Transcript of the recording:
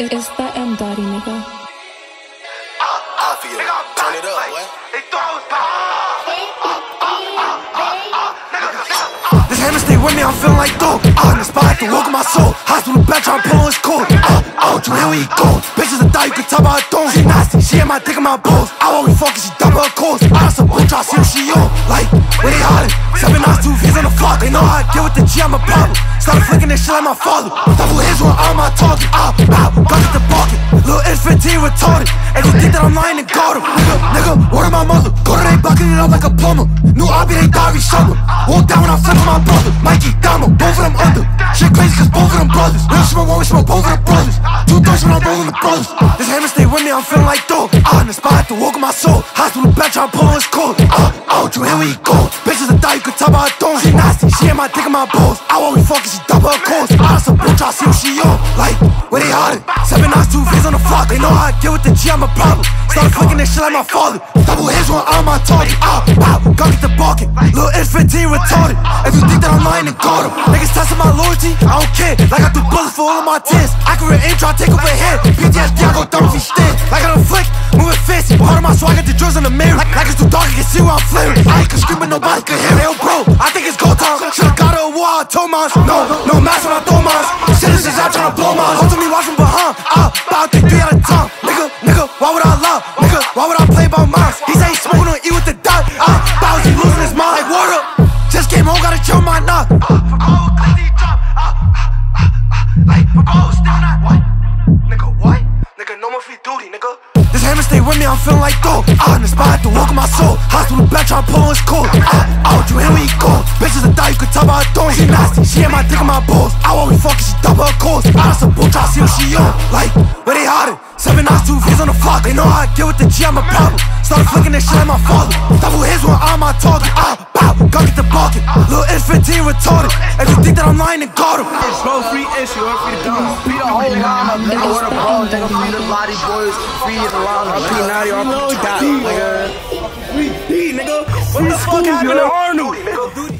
It's that M Dotty nigga. I feel Turn it up, boy. This hammer stay with me, I'm feeling like dope. Ah, in the spot, the walk of my soul. Hospital bed, trying to pull his coat. Ah, out you here we go. Bitches that thought you could tell by her tone. She nasty, she ain't my dick in my balls. i'll always fucking, she double her calls. I some bitch, I see what she on. Like, where they hiding? They know how I get with the G, I'm a problem. Started flicking this shit like my father. Double his one on my target. Ah, bow, got the bucket. Little 15 retarded. And you think that I'm lying and got him. Nigga, nigga, word of my mother. Go to they bucking it up like a plumber. New Abby, they Dari summer. Walk down when I flip with my brother. Mikey, Damo, both of them under. Shit crazy cause both of them brothers. Real smoke, we smoke, both of them brothers. Two thoughts when I'm rolling the brothers. This hammer stay with me, I'm feeling like dope. Ah, in the spot, the walk of my soul. Hospital bed, trying to pull his coat. Ah, out you, here we go. She ain't my dick in my balls. I won't always fucking, she double her calls. Ah, some bitch, I see what she on. Like, where they hiding? Seven nines, two V's on the flock. They know how I get with the G, I'm a problem. Started flicking this shit like my father. Double his one on my target. Ah, bow, got get the barking. Little it's 15 retarded. If you think that I'm lying, then got him. Niggas testing my loyalty, I don't care. Like I do bullets for all of my tears. Accurate aim, try to take over head. PTSD, I go dumb if he stand. Like I don't flick, time. Should've got a war, I told. No, no mask when I throw mine. Citizens out trying to blow mine. Hold to me, watch from behind. I about to three at a time. Nigga, nigga, why would I lie? Nigga, why would I play by mine? He say he smoking on E with the dot. I Bows, he losing his mind. Like, up. Just came home, gotta chill my knock. My This hammer stay with me, I'm feeling like dope. Ah, in the spot, the walk of my soul. Hospital trying to pull his coat. Could tell by her tone. She nasty, she ain't my dick in my balls. I always fucking, she double her calls. Ah, some bitch, I see what she on. Like, where they hiding? Seven nines, two V's on the flock. They know how I get with the G, I'm a problem. Started flicking this shit like my father. Double his one on my target. Ah, bow, got get the barking. Little it's 15 retarded. If you think that I'm lying, then got him. Bro, free issue, or free the gun. Free the whole line, nigga. Word of bro, nigga. Free the Lottie boys. Free the line. Free Natty, or free Dot, nigga. Free D, nigga. What the fuck happened to Arnold?